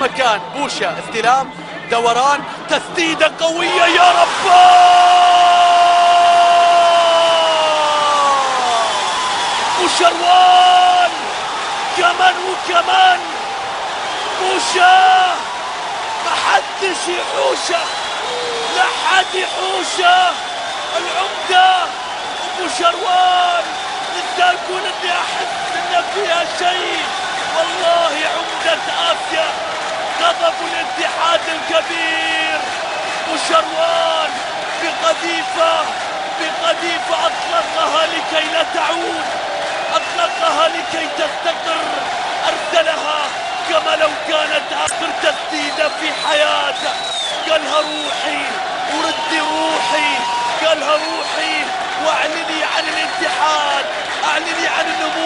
مكان بوشا استلام دوران تسديدة قوية يا رب! وشروان كمان وكمان! بوشا ما حدش يحوشة! لا حد يحوشة! العمدة! شروان الكبير وشروان بقذيفة بقذيفة أطلقها لكي لا تعود أطلقها لكي تستقر أرسلها كما لو كانت اخر تسديدة في حياته. قالها روحي وردي روحي قالها روحي وأعلني عن الاتحاد أعلني عن النمور